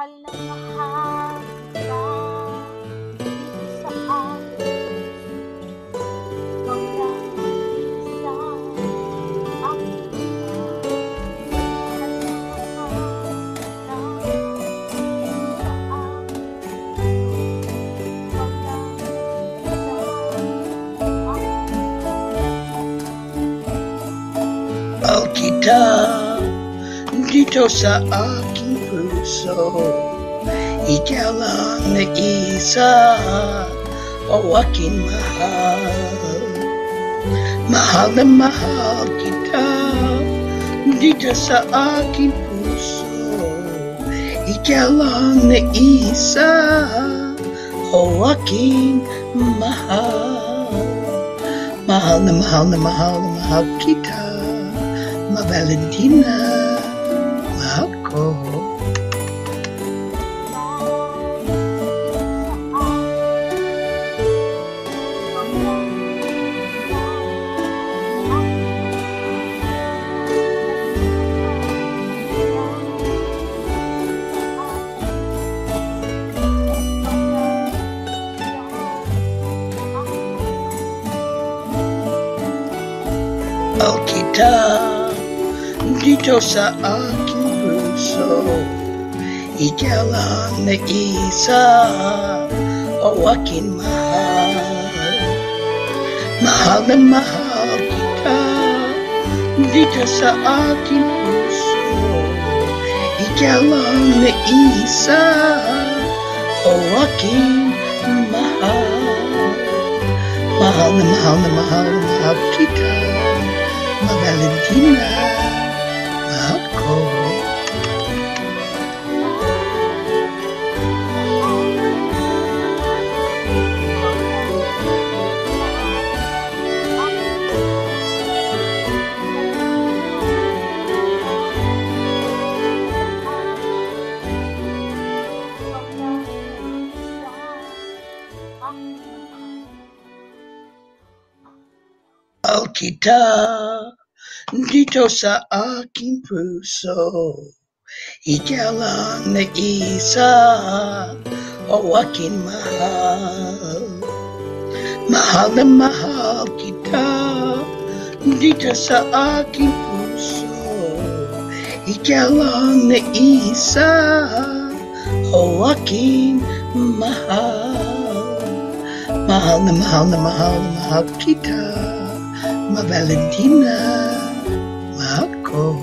Mahal na mahal ka. Dito kita dito sa aking puso Ikaw lang na isa o aking mahal. Mahal na mahal kita dito sa aking puso Ikaw lang na isa o aking mahal. Mahal na mahal na mahal na mahal kita Ma Valentino Mahal ko Mahal kita dito sa lang na isa o aking mahal Mahal na mahal kita dito sa aking puso Ikaw lang na isa o aking mahal Mahal na mahal na mahal na mahal kita Ma Valentino Mahal ko Mahal kita dito sa aking puso. Ikaw lang na isa o aking mahal. Mahal na mahal kita dito sa aking puso. Ikaw lang na isa o aking mahal. Mahal na mahal na mahal na mahal kita Valentino. Ko